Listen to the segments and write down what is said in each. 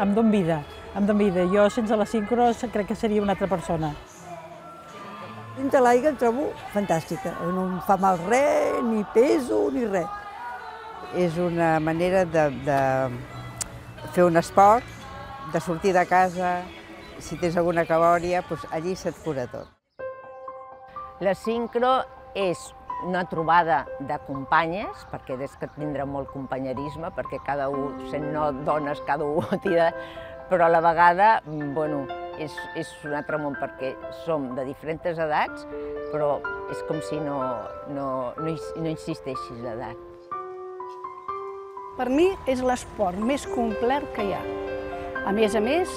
em don vida, em don vida. Jo sense la sincro crec que seria una altra persona. Dintre l'aigua em trobo fantàstica, no em fa mal res, ni peso, ni res. És una manera de, de fer un esport, de sortir de casa, si tens alguna cabòria, doncs allí se't cura tot. La sincro és una trobada de companyes, perquè des que tindrà molt companyerisme, perquè cada un, sent no dones, cada un tira, però a la vegada, bueno, és, és un altre món perquè som de diferents edats, però és com si no, no, no, no insisteixis l'edat. Per mi és l'esport més complet que hi ha. A més a més,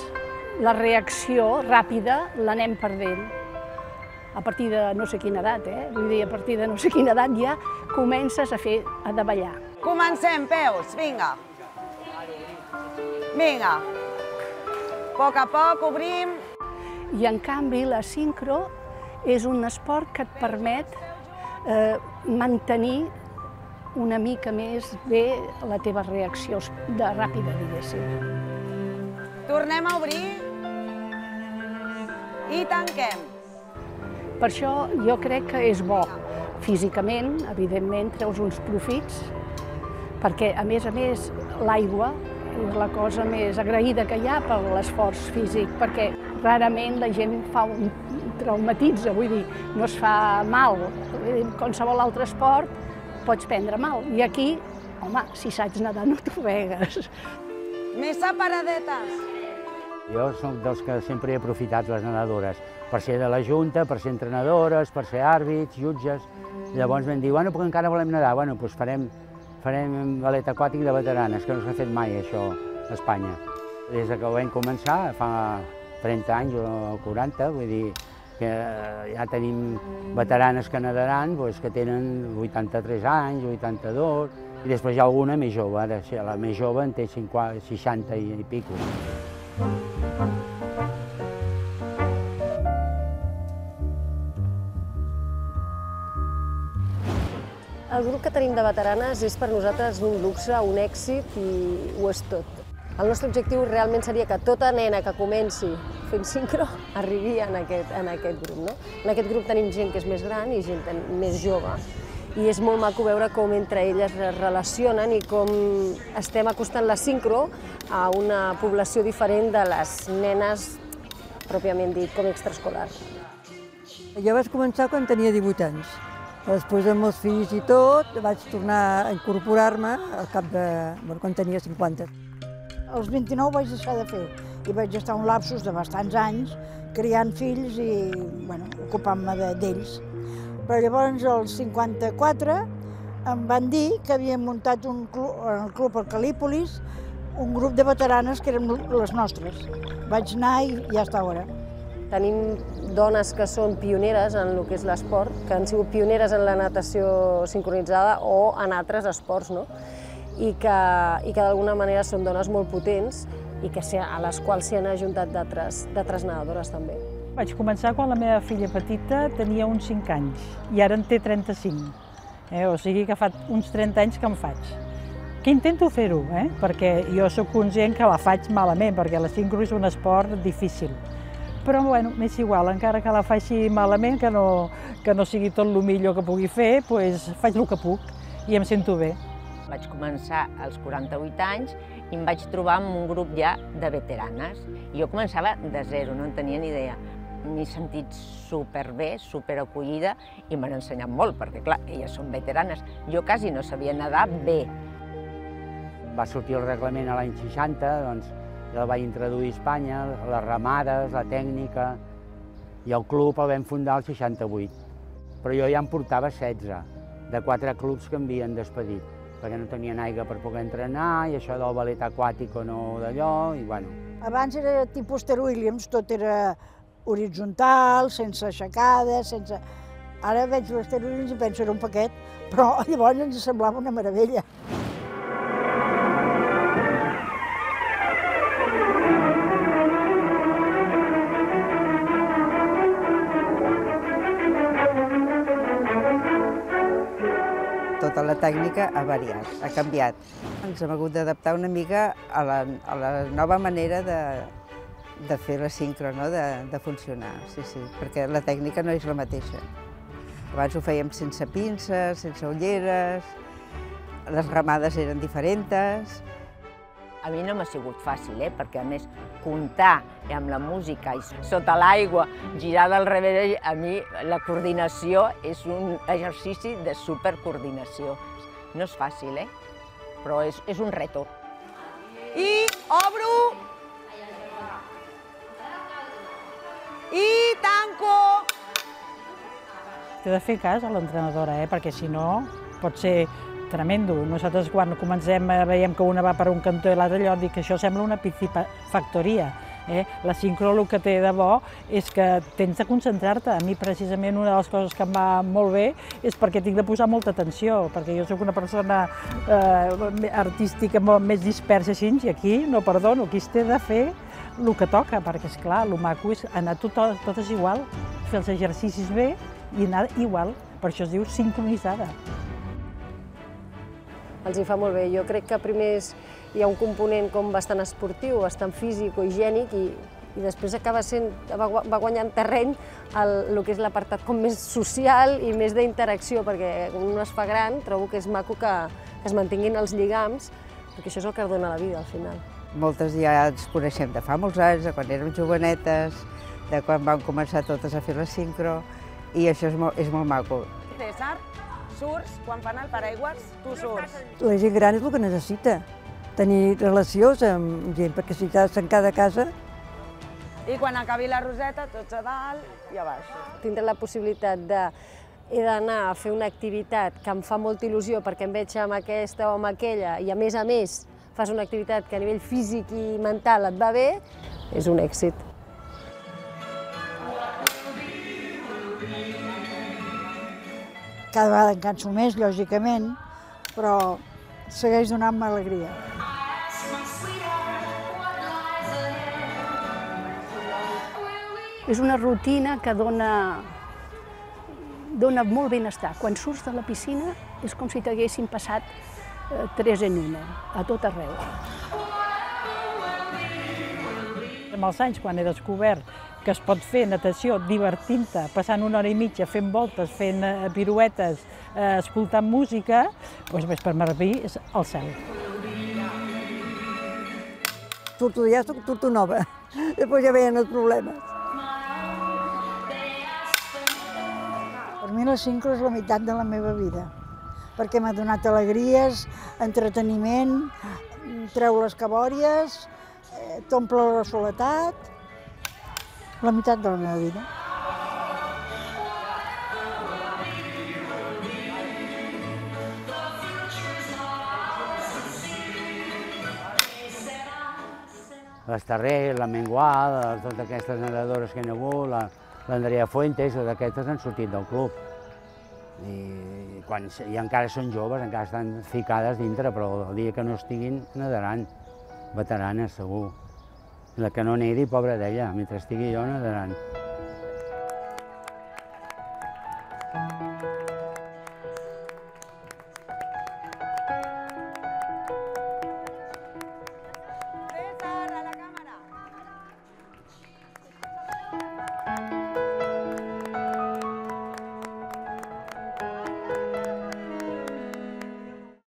la reacció ràpida l'anem perdent. A partir de no sé quina edat, eh? Vull dir, a partir de no sé quina edat ja comences a fer, a davallar. Comencem, peus, vinga. Vinga. A poc a poc obrim. I en canvi la sincro és un esport que et permet eh, mantenir una mica més bé la teva reacció de ràpida, diguéssim. Tornem a obrir i tanquem. Per això jo crec que és bo. Físicament, evidentment, treus uns profits, perquè, a més a més, l'aigua és la cosa més agraïda que hi ha per l'esforç físic, perquè rarament la gent fa un traumatitza, vull dir, no es fa mal. Qualsevol altre esport pots prendre mal. I aquí, home, si saps nedar no t'ofegues. Més separadetes. Jo soc dels que sempre he aprofitat les nedadores, per ser de la Junta, per ser entrenadores, per ser àrbits, jutges. Llavors vam dir, bueno, però encara volem nedar, bueno, doncs farem, farem ballet aquàtic de veteranes, que no s'ha fet mai això a Espanya. Des que ho vam començar, fa 30 anys o 40, vull dir que ja tenim veteranes que nadaran, doncs, que tenen 83 anys, 82, i després hi ha alguna més jove, ara la més jove en té 50, 60 i, i pico. El grup que tenim de veteranes és per nosaltres un luxe, un èxit i ho és tot. El nostre objectiu realment seria que tota nena que comenci fent sincro arribi en aquest, en aquest grup. No? En aquest grup tenim gent que és més gran i gent més jove. I és molt maco veure com entre elles es relacionen i com estem acostant la sincro a una població diferent de les nenes pròpiament dit com extraescolars. Jo vaig començar quan tenia 18 anys. Després amb els fills i tot, vaig tornar a incorporar-me al cap de... Bueno, quan tenia 50. Als 29 vaig deixar de fer i vaig estar un lapsus de bastants anys criant fills i bueno, ocupant-me d'ells. Però llavors, als 54, em van dir que havien muntat un club, el Club Alcalípolis un grup de veteranes que eren les nostres. Vaig anar i ja està ara. Tenim dones que són pioneres en el que és l'esport, que han sigut pioneres en la natació sincronitzada o en altres esports, no? i que, i que d'alguna manera són dones molt potents i que a les quals s'hi han ajuntat d'altres nedadores també. Vaig començar quan la meva filla petita tenia uns 5 anys i ara en té 35. Eh? O sigui que fa uns 30 anys que en faig. Que intento fer-ho, eh? perquè jo sóc conscient que la faig malament, perquè la sincro és un esport difícil. Però bueno, m'és igual, encara que la faci malament, que no, que no sigui tot el millor que pugui fer, doncs faig el que puc i em sento bé. Vaig començar als 48 anys i em vaig trobar amb un grup ja de veteranes. Jo començava de zero, no en tenia ni idea. M'he sentit superbé, superacollida i m'han ensenyat molt, perquè clar, elles són veteranes. Jo quasi no sabia nedar bé. Va sortir el reglament a l'any 60, doncs el va introduir a Espanya, les ramades, la tècnica, i el club el vam fundar el 68. Però jo ja em portava 16, de quatre clubs que m'havien despedit, perquè no tenien aigua per poder entrenar, i això del ballet aquàtic o no d'allò, i bueno. Abans era tipus Ter Williams, tot era horitzontal, sense aixecada, sense... Ara veig les Ter Williams i penso era un paquet, però llavors ens semblava una meravella. Tècnica ha variat, ha canviat. Ens hem hagut d'adaptar una mica a la, a la nova manera de, de fer la sincro, no? de, de funcionar, sí, sí, perquè la tècnica no és la mateixa. Abans ho fèiem sense pinces, sense ulleres, les ramades eren diferents, a mi no m'ha sigut fàcil, eh? perquè a més comptar amb la música i sota l'aigua, girar del revés, a mi la coordinació és un exercici de supercoordinació. No és fàcil, eh? però és, és un reto. I obro. I tanco. Té de fer cas a l'entrenadora, eh? perquè si no pot ser tremendo. Nosaltres quan comencem eh, veiem que una va per un cantó i l'altre allò, dic que això sembla una factoria. Eh? La sincro el que té de bo és que tens de concentrar-te. A mi precisament una de les coses que em va molt bé és perquè tinc de posar molta atenció, perquè jo sóc una persona eh, artística molt més dispersa així, i aquí no perdono, aquí es té de fer el que toca, perquè és clar, el maco és anar tot, totes igual, fer els exercicis bé i anar igual, per això es diu sincronitzada els hi fa molt bé. Jo crec que primer és, hi ha un component com bastant esportiu, bastant físic o higiènic i, i després acaba sent, va, va guanyant terreny el, el que és l'apartat com més social i més d'interacció, perquè un es fa gran, trobo que és maco que, que es mantinguin els lligams, perquè això és el que dona la vida al final. Moltes ja ens coneixem de fa molts anys, de quan érem jovenetes, de quan vam començar totes a fer la sincro, i això és molt, és molt maco. César, surts, quan fan el paraigües, tu surts. La gent gran és el que necessita, tenir relacions amb gent, perquè si estàs tancada a casa... I quan acabi la roseta, tots a dalt i a baix. Tindré la possibilitat de he d'anar a fer una activitat que em fa molta il·lusió perquè em veig amb aquesta o amb aquella i a més a més fas una activitat que a nivell físic i mental et va bé, és un èxit. Cada vegada en canso més, lògicament, però segueix donant-me alegria. És una rutina que dona, dona molt benestar. Quan surts de la piscina és com si t'haguessin passat eh, tres en una, a tot arreu. Amb els anys, quan he descobert que es pot fer natació divertint-te, passant una hora i mitja fent voltes, fent eh, piruetes, eh, escoltant música, doncs més per mi és el cel. Surto ja, surto nova. Després ja veien els problemes. Per mi la sincro és la meitat de la meva vida, perquè m'ha donat alegries, entreteniment, treu les cabòries, eh, t'omple la soledat, la meitat de la meva vida. l'Estarrer, la Mengual, totes aquestes nedadores que hi ha hagut, l'Andrea Fuentes, totes aquestes han sortit del club. I, quan, I encara són joves, encara estan ficades dintre, però el dia que no estiguin, nadaran. Veteranes, segur. La que no nedi, pobra d'ella, mentre estigui jo, nadaran.